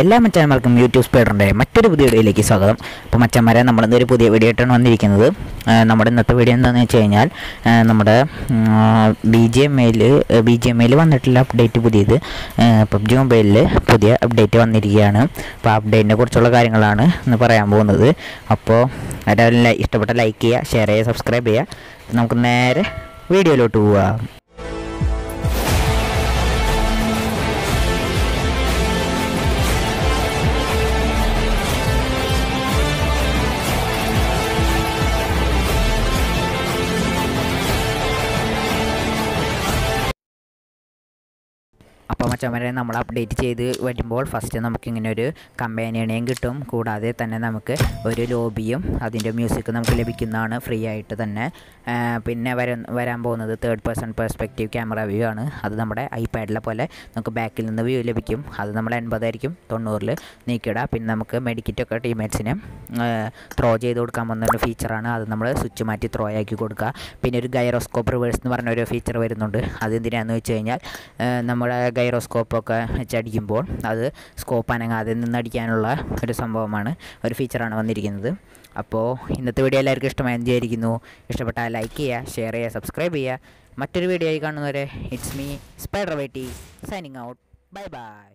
എല്ലാ മച്ചാന്മാർക്കും യൂട്യൂബ് സ്പീഡറിന്റെ മറ്റൊരു പുതിയ വീഡിയോയിലേക്ക് സ്വാഗതം. അപ്പോൾ മച്ചന്മാരെ നമ്മൾ ഇന്നൊരു പുതിയ വീഡിയോ ആയിട്ടാണ് വന്നിരിക്കുന്നത്. നമ്മുടെ ഇന്നത്തെ വീഡിയോ എന്താണെന്ന് വെച്ച് കഴിഞ്ഞാൽ നമ്മുടെ ബി ജി എം ഐയിൽ ബി ജി എം ഐയിൽ വന്നിട്ടുള്ള അപ്ഡേറ്റ് പുതിയത്. പബ്ജി മൊബൈലിൽ പുതിയ അപ്ഡേറ്റ് വന്നിരിക്കുകയാണ്. അപ്പോൾ അപ്ഡേറ്റിനെ കുറിച്ചുള്ള കാര്യങ്ങളാണ് ഇന്ന് പറയാൻ പോകുന്നത്. അപ്പോൾ എല്ലാവരും ഇഷ്ടപ്പെട്ട ലൈക്ക് ചെയ്യുക ഷെയർ ചെയ്യുക സബ്സ്ക്രൈബ് ചെയ്യുക. നമുക്ക് നേരെ വീഡിയോയിലോട്ട് പോവാം. അപ്പോൾ മച്ചന്മാരെ നമ്മൾ അപ്ഡേറ്റ് ചെയ്ത് വരുമ്പോൾ ഫസ്റ്റ് നമുക്ക് ഇങ്ങനെ ഒരു കമ്പാനിയണയും കിട്ടും. കൂടാതെ തന്നെ നമുക്ക് ഒരു ലോബിയും അതിന്റെ മ്യൂസിക് നമുക്ക് ലഭിക്കുന്നതാണ് ഫ്രീ ആയിട്ട് തന്നെ. പിന്നെ വരാൻ വരാൻ പോകുന്നത് third person perspective camera view ആണ്. അത് നമ്മുടെ ഐപാഡിലെ പോലെ നമുക്ക് ബാക്കിൽ നിന്ന് വ്യൂ ലഭിക്കും. അത് നമ്മൾ എൺപതായിരിക്കും തൊണ്ണൂറിൽ നീക്കിയിടാം. പിന്നെ നമുക്ക് മെഡിക്കറ്റൊക്കെ ടീമേറ്റ്സിന് ത്രോ ചെയ്ത് കൊടുക്കാൻ വന്നൊരു ഫീച്ചറാണ് അത് നമ്മൾ സ്വിച്ച് മാറ്റി ത്രോ ആക്കി കൊടുക്കുക പിന്നെ ഒരു ഗൈറോസ്കോപ്പ് റിവേഴ്സ് എന്ന് പറഞ്ഞൊരു ഫീച്ചർ വരുന്നുണ്ട്. അത് എന്തിനാന്ന് വെച്ച് കഴിഞ്ഞാൽ നമ്മുടെ ഗൈറോസ്കോപ്പൊക്കെ വെച്ചടിക്കുമ്പോൾ അത് സ്കോപ്പ് അനങ്ങാതെ നിന്നടിക്കാനുള്ള ഒരു സംഭവമാണ്. ഒരു ഫീച്ചറാണ് വന്നിരിക്കുന്നത്. അപ്പോൾ ഇന്നത്തെ വീഡിയോ എല്ലാവർക്കും ഇഷ്ടമായി വിചാരിക്കുന്നു. ഇഷ്ടപ്പെട്ടാൽ ലൈക്ക് ചെയ്യുക ഷെയർ ചെയ്യുക സബ്സ്ക്രൈബ് ചെയ്യുക. മറ്റൊരു വീഡിയോ ആയി കാണുന്നവരെ ഇറ്റ്സ് മീ സ്പൈഡർ വെട്ടി സൈനിങ് ഔട്ട് ബൈ ബൈ